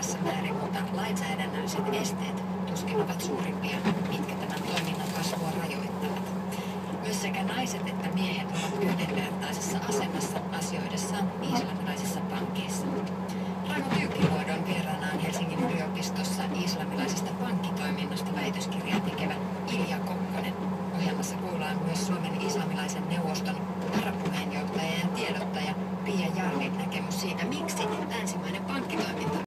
Tässä määrin, mutta lainsäädännölliset esteet tuskin ovat suurimpia, mitkä tämän toiminnan kasvua rajoittavat. Myös sekä naiset että miehet ovat yhdenvertaisessa asemassa asioidessaan islamilaisissa pankeissa. Raimo Pyykkiluodon vieraanaan Helsingin yliopistossa islamilaisesta pankkitoiminnasta väitöskirjaa tekevä Ilja Kokkonen. Ohjelmassa kuullaan myös Suomen islamilaisen neuvoston varapuheenjohtaja ja tiedottaja Pia Jarlin näkemys siitä, miksi länsi